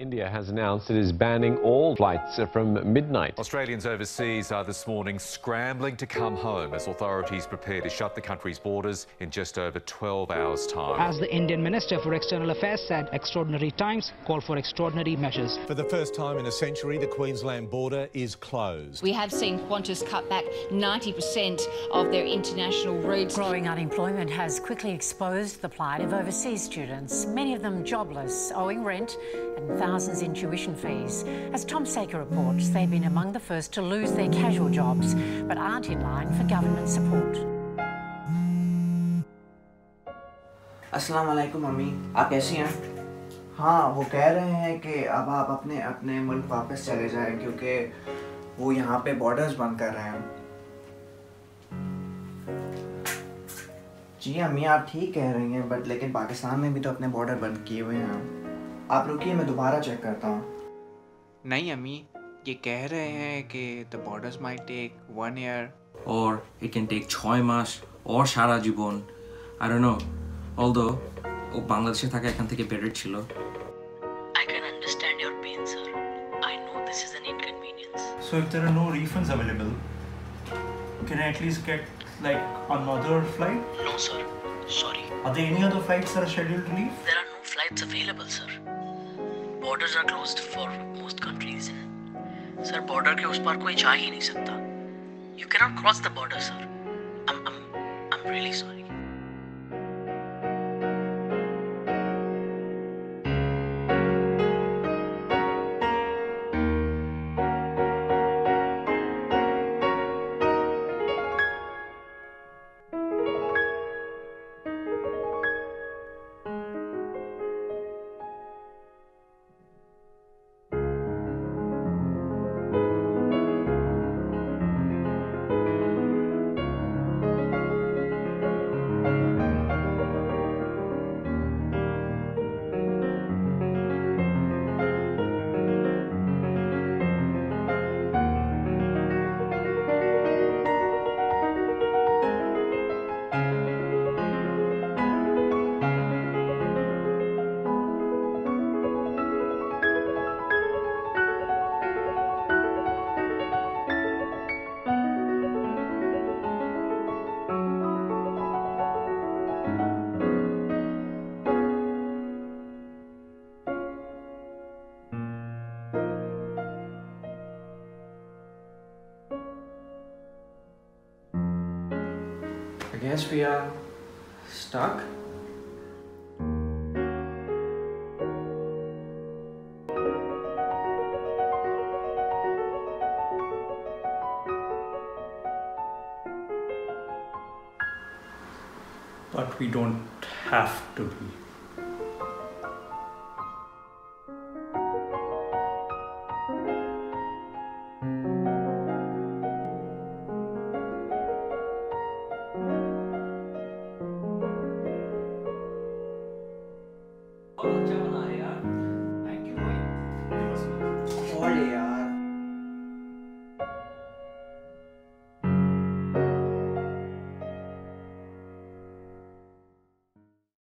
India has announced it is banning all flights from midnight. Australians overseas are this morning scrambling to come home as authorities prepare to shut the country's borders in just over 12 hours' time. As the Indian Minister for External Affairs said, extraordinary times call for extraordinary measures. For the first time in a century, the Queensland border is closed. We have seen Qantas cut back 90% of their international routes. Growing unemployment has quickly exposed the plight of overseas students, many of them jobless, owing rent and thousands in tuition fees. As Tom Saker reports, they've been among the first to lose their casual jobs, but aren't in line for government support. अस्सलाम वालेकुम mummy आप कैसी हैं हाँ वो कह रहे हैं कि अब आप अपने अपने मुल्क वापस चले जाएँ क्योंकि वो यहाँ पे बॉर्डर्स बंद कर रहे हैं जी अम्मी आप ठीक कह रही हैं बट लेकिन पाकिस्तान में भी तो अपने बॉर्डर बंद किए हुए हैं आप रुकिए मैं दोबारा चेक करता हूँ नहीं अम्मी ये कह रहे हैं कि the borders might take one year or it can take ছয় মাস or Sara Jibon I don't know although ও বাংলাদেশে থাকা এখান থেকে বেটার ছিল I can understand your pain, sir. I know this is an inconvenience. So if there are no refunds available, can I at least get like another flight? No, sir. Sorry. Are there any other flights that are scheduled to leave? There are no flights available, sir. Borders are closed for most countries. Sir, border के उस पार कोई जा ही नहीं सकता. You cannot cross the border, sir. I'm, I'm, I'm really sorry. Guess we are stuck. But we don't have to be. Olha o diagonal.